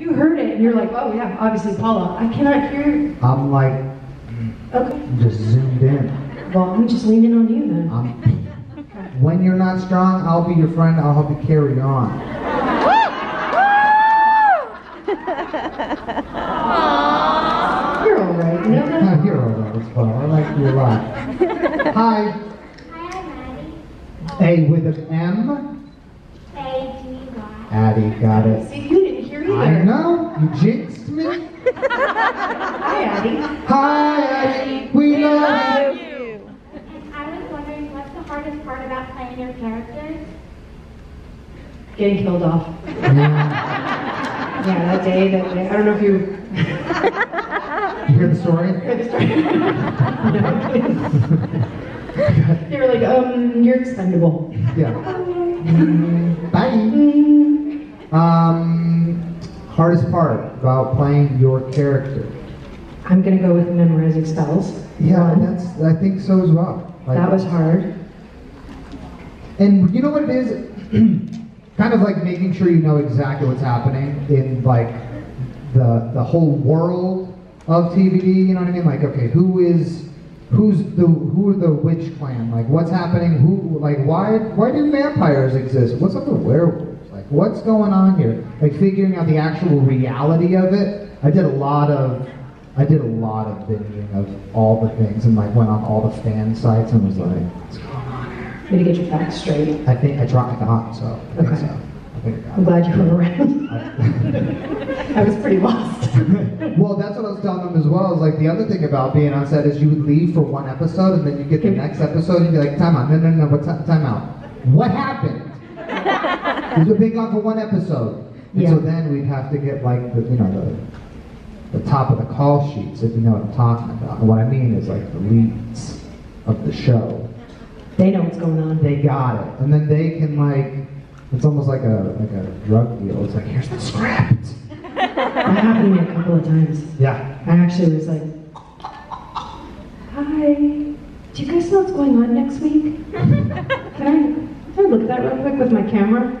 You heard it, and you're like, oh yeah, obviously Paula. I cannot hear. I'm like Okay, just zoomed in. well, I'm just leaning on you then. I'm, when you're not strong, I'll be your friend. I'll help you carry on. You're all right. You know that? You're all right, it's fun. I like you a lot. Hi. Hi, I'm Maddie. A with an M. A-D-Y. Addie, got it. I know. You jinxed me. Hi, Addie. Hi, Addie. We love you. And I was wondering, what's the hardest part about playing your characters? Getting killed off. Yeah. Yeah, that day, that day. I don't know if you You hear the story? heard the story. they were like, um, you're expendable. Yeah. Bye. Mm, Um, hardest part about playing your character. I'm gonna go with memorizing spells. Yeah, One. that's. I think so as well. Like- That was hard. And you know what it is? kind of like making sure you know exactly what's happening in like the the whole world of TVD. You know what I mean? Like, okay, who is who's the who are the witch clan? Like, what's happening? Who like why why do vampires exist? What's up with werewolves? What's going on here? Like figuring out the actual reality of it. I did a lot of I did a lot of binging of all the things and like went on all the fan sites and was like, what's going on here? Way to get your facts straight. I think I dropped I got so I Okay. so. I I'm glad you were around. I was pretty lost. well, that's what I was telling them as well. Is like the other thing about being on set is you would leave for one episode and then you get the next episode and you're like, time out, no, no, no, what time out? What happened? Because we've been gone for one episode. And so then we'd have to get like the, you know, the, the top of the call sheets, if you know what I'm talking about. And what I mean is like the leads of the show. They know what's going on. They got it. And then they can like, it's almost like a like a drug deal. It's like, here's the script. That happened to me a couple of times. Yeah. I actually was like, Hi, do you guys know what's going on next week? Can I, can I look at that real quick with my camera?